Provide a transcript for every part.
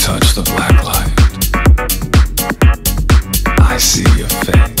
touch the black light, I see your face.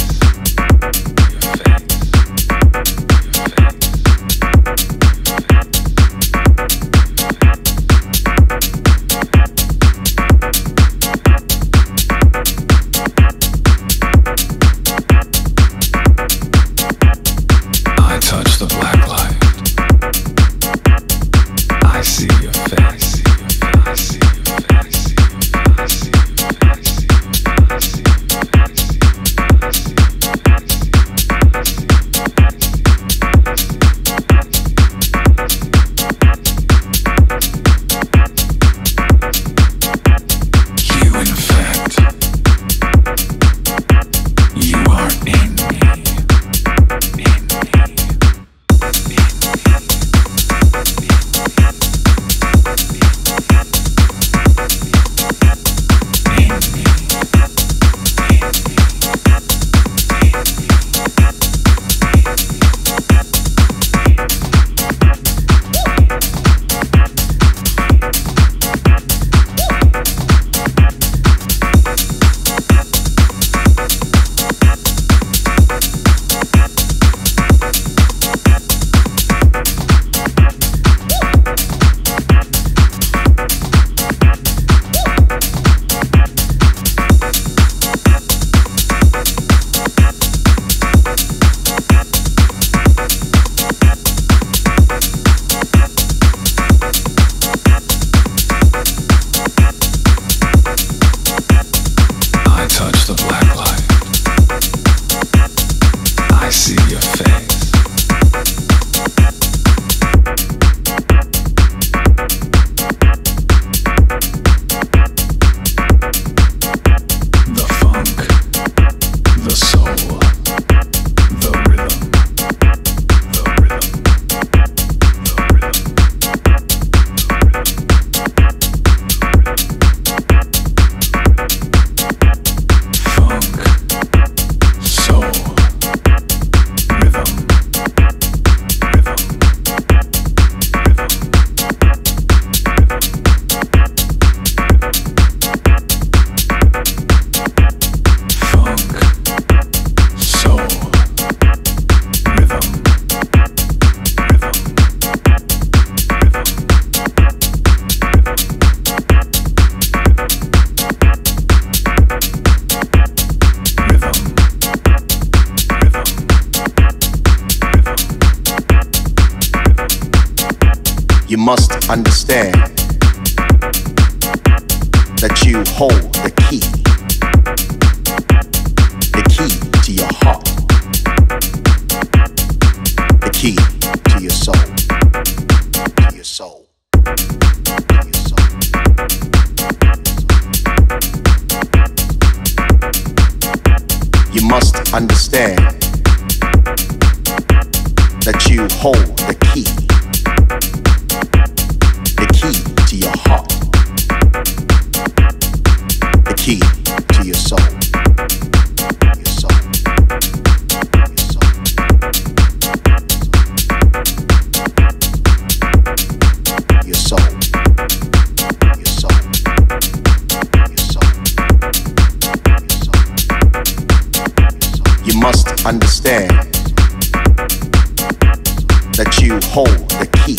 you must understand that you hold the key, the key to your heart, the key to your soul, to your soul. You must understand that you hold the key. key to your soul. Your soul. Your soul. Your soul. You must understand that you hold the key